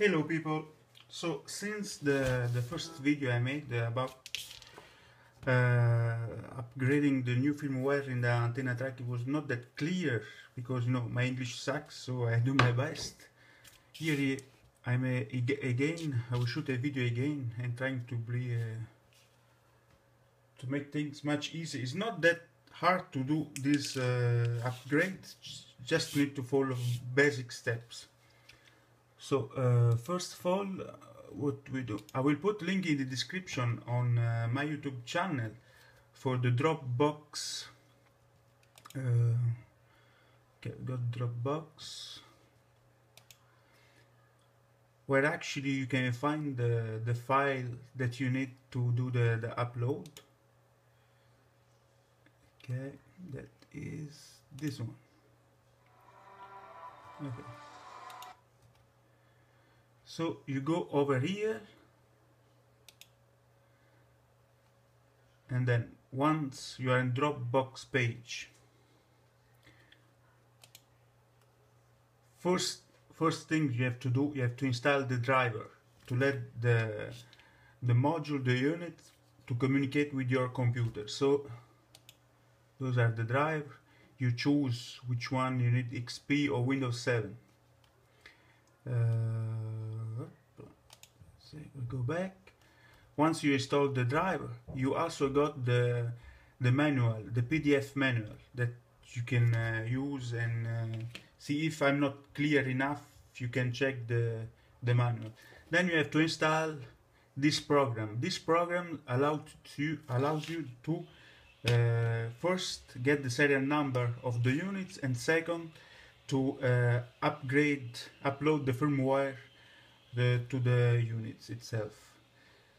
Hello people! So since the, the first video I made about uh, upgrading the new firmware in the antenna track it was not that clear because you know my English sucks so I do my best. Here I'm a, again, I will shoot a video again and trying to be uh, to make things much easier. It's not that hard to do this uh, upgrade, just need to follow basic steps. So uh, first of all, uh, what we do, I will put link in the description on uh, my YouTube channel for the Dropbox. Uh, okay, got Dropbox, where actually you can find the the file that you need to do the the upload. Okay, that is this one. Okay so you go over here and then once you are in Dropbox page first first thing you have to do you have to install the driver to let the the module the unit to communicate with your computer. So those are the driver you choose which one you need XP or Windows 7 uh, we go back. Once you install the driver you also got the the manual the PDF manual that you can uh, use and uh, see if I'm not clear enough you can check the the manual. Then you have to install this program. This program allows you allows you to uh, first get the serial number of the units and second to uh, upgrade upload the firmware the, to the units itself.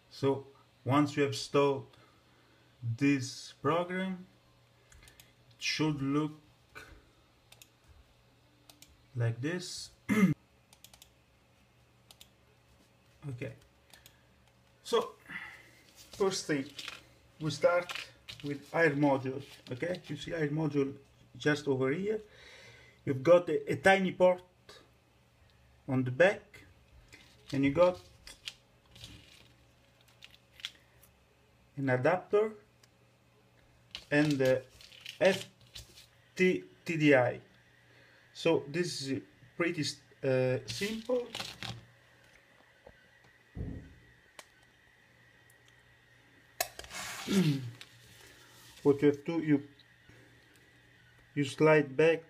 So once you have installed this program, it should look like this. okay. So first thing, we start with air module. Okay, you see air module just over here. You've got a, a tiny port on the back and you got an adapter and the FTDI so this is pretty uh, simple. What you have to you you slide back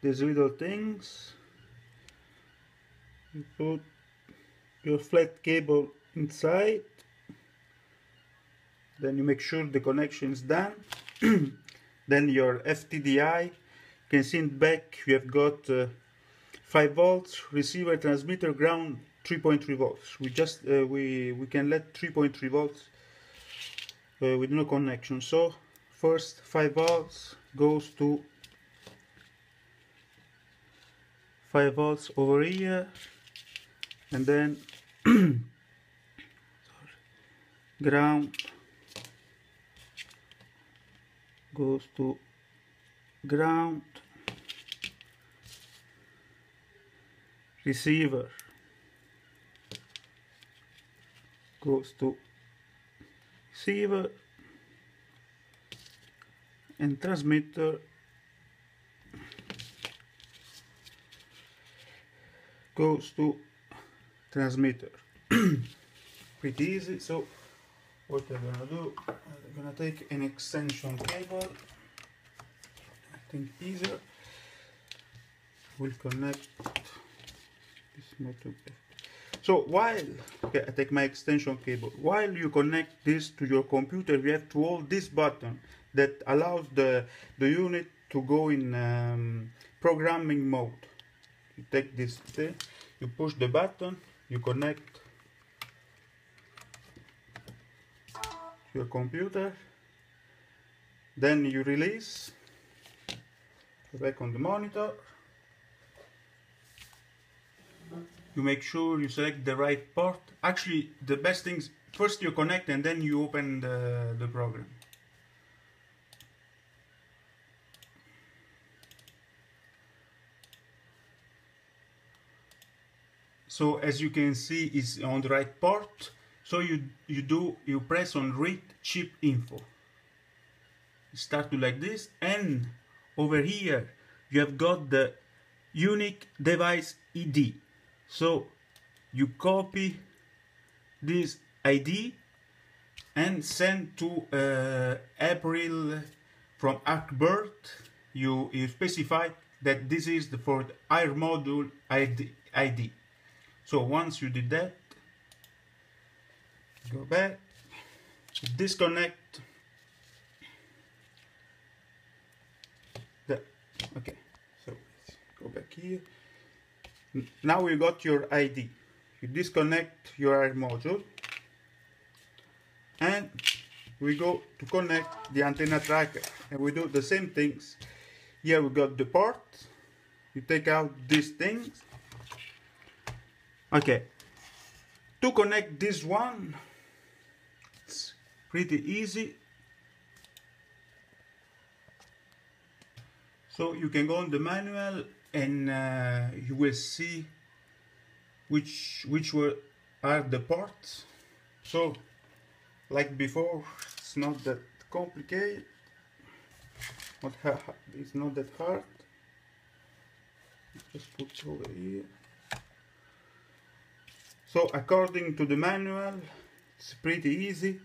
these little things you put your flat cable inside. Then you make sure the connection is done. Then your FTDI can see in back. You have got uh, 5 volts receiver transmitter ground 3.3 volts. We just uh, we we can let 3.3 volts uh, with no connection. So first 5 volts goes to 5 volts over here and then ground goes to ground receiver goes to receiver and transmitter goes to transmitter. Pretty easy. So what I'm gonna do I'm gonna take an extension cable. I think easier. We'll connect this motor. So while okay, I take my extension cable. While you connect this to your computer you have to hold this button that allows the the unit to go in um, programming mode. You take this thing you push the button you connect your computer. Then you release back on the monitor. You make sure you select the right port. Actually the best things first you connect and then you open the, the program so as you can see is on the right port so you you do you press on read chip info. Start to like this. And over here you have got the unique device ID so you copy this ID and send to uh, April from Arkbird you, you specify that this is the for the air module ID, ID so once you did that go back disconnect. The okay so let's go back here. Now we got your ID you disconnect your air module and we go to connect the antenna tracker and we do the same things. Here we got the port you take out these things okay to connect this one it's pretty easy. So you can go on the manual and uh, you will see which which were are the ports so like before it's not that complicated. Not it's not that hard. Just put over here so according to the manual it's pretty easy.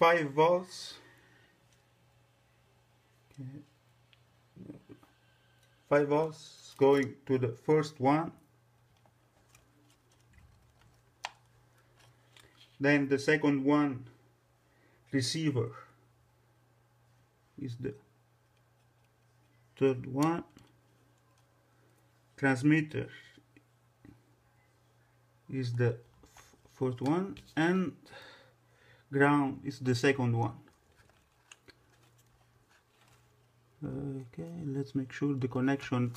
5 volts. 5 volts going to the first one. Then the second one receiver is the third one. Transmitter is the fourth one and ground is the second one. Okay let's make sure the connection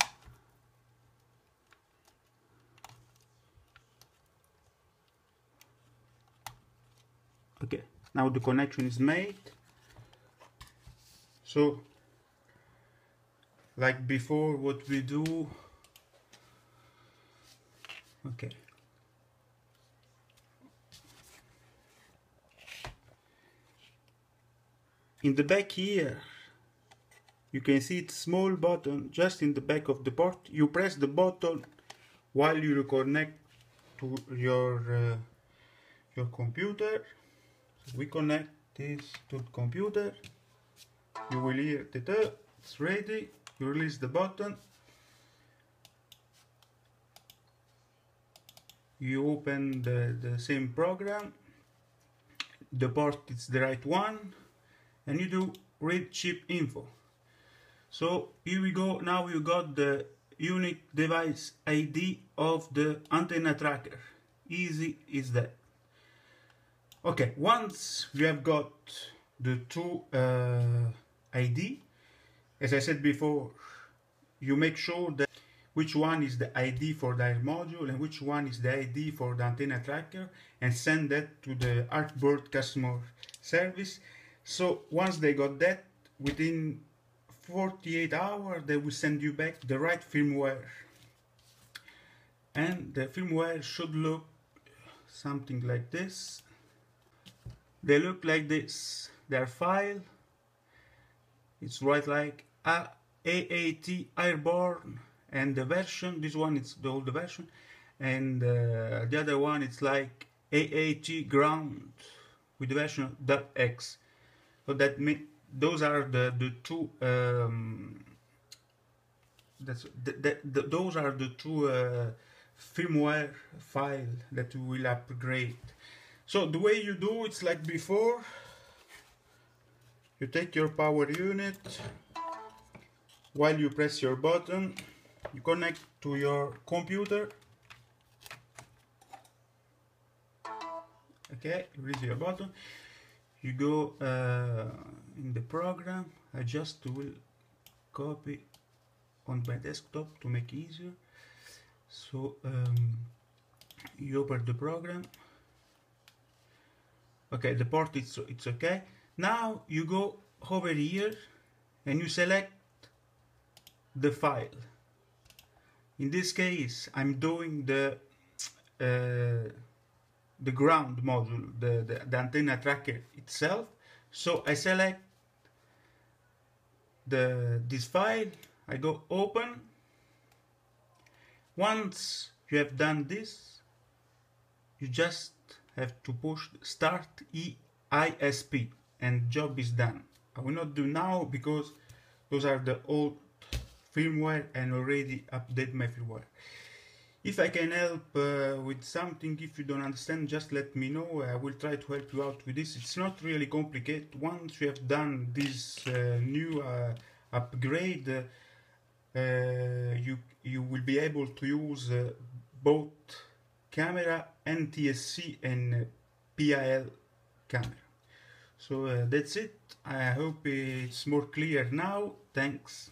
okay now the connection is made. So like before what we do okay in the back here. You can see it's small button. Just in the back of the port you press the button while you reconnect to your uh, your computer. We connect this to the computer. You will hear the it's ready. You release the button. You open the, the same program. The port is the right one and you do read chip info. So here we go. Now you got the unique device ID of the antenna tracker. Easy is that. Okay once we have got the two uh, ID as I said before you make sure that which one is the ID for the module and which one is the ID for the antenna tracker and send that to the Arkbird customer service so once they got that within 48 hours they will send you back the right firmware. And the firmware should look something like this. They look like this. Their file it's right like AAT airborne and the version this one is the old version and uh, the other one it's like AAT ground with the version .x so that mean those are the the two um, that's the, the, the, those are the two uh, firmware file that we will upgrade. So the way you do it's like before. You take your power unit. While you press your button you connect to your computer. Okay release your button you go uh, in the program I just will copy on my desktop to make easier. So um, you open the program. Okay the port it's, it's okay. Now you go over here and you select the file. In this case I'm doing the uh, the ground module, the, the, the antenna tracker itself. So I select the this file, I go open. Once you have done this, you just have to push start EISP and job is done. I will not do now because those are the old firmware and already update my firmware. If I can help uh, with something, if you don't understand, just let me know. I will try to help you out with this. It's not really complicated. Once you have done this uh, new uh, upgrade, uh, you you will be able to use uh, both camera, NTSC, and PAL camera. So uh, that's it. I hope it's more clear now. Thanks.